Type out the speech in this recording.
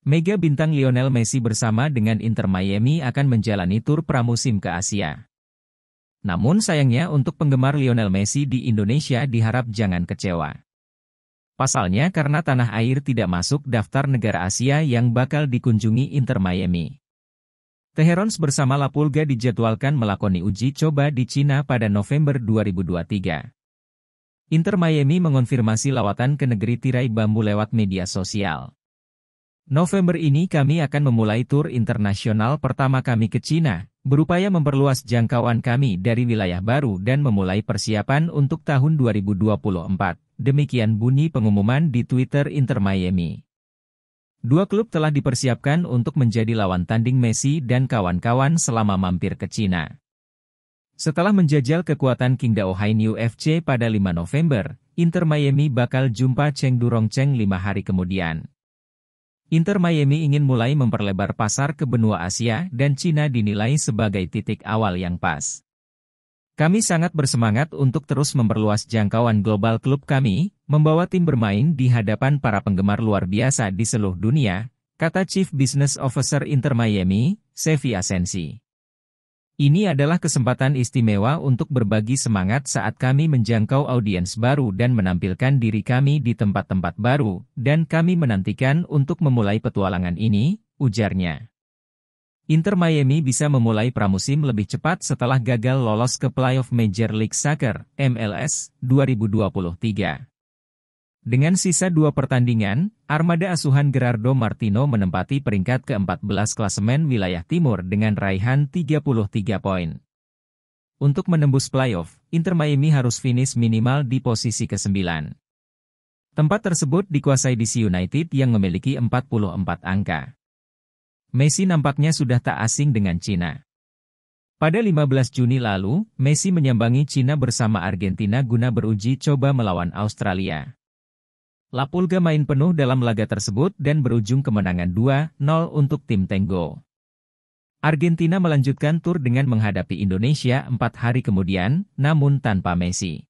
Mega bintang Lionel Messi bersama dengan Inter Miami akan menjalani tur pramusim ke Asia. Namun sayangnya untuk penggemar Lionel Messi di Indonesia diharap jangan kecewa. Pasalnya karena tanah air tidak masuk daftar negara Asia yang bakal dikunjungi Inter Miami. Teherons bersama La Pulga dijadwalkan melakoni uji coba di Cina pada November 2023. Inter Miami mengonfirmasi lawatan ke negeri tirai bambu lewat media sosial. November ini kami akan memulai tur internasional pertama kami ke Cina, berupaya memperluas jangkauan kami dari wilayah baru dan memulai persiapan untuk tahun 2024. Demikian bunyi pengumuman di Twitter Inter Miami. Dua klub telah dipersiapkan untuk menjadi lawan tanding Messi dan kawan-kawan selama mampir ke Cina. Setelah menjajal kekuatan Qingdao Hainyu FC pada 5 November, Inter Miami bakal jumpa Cheng Durong Cheng lima hari kemudian. Inter Miami ingin mulai memperlebar pasar ke benua Asia dan Cina dinilai sebagai titik awal yang pas. Kami sangat bersemangat untuk terus memperluas jangkauan global klub kami, membawa tim bermain di hadapan para penggemar luar biasa di seluruh dunia, kata Chief Business Officer Inter Miami, Sevi Asensi. Ini adalah kesempatan istimewa untuk berbagi semangat saat kami menjangkau audiens baru dan menampilkan diri kami di tempat-tempat baru, dan kami menantikan untuk memulai petualangan ini, ujarnya. Inter Miami bisa memulai pramusim lebih cepat setelah gagal lolos ke playoff Major League Soccer, MLS, 2023. Dengan sisa dua pertandingan, armada asuhan Gerardo Martino menempati peringkat ke-14 klasemen wilayah timur dengan raihan 33 poin. Untuk menembus playoff, Inter Miami harus finish minimal di posisi ke-9. Tempat tersebut dikuasai DC United yang memiliki 44 angka. Messi nampaknya sudah tak asing dengan Cina. Pada 15 Juni lalu, Messi menyambangi Cina bersama Argentina guna beruji coba melawan Australia. La Pulga main penuh dalam laga tersebut dan berujung kemenangan 2-0 untuk tim Tenggo. Argentina melanjutkan tur dengan menghadapi Indonesia empat hari kemudian, namun tanpa Messi.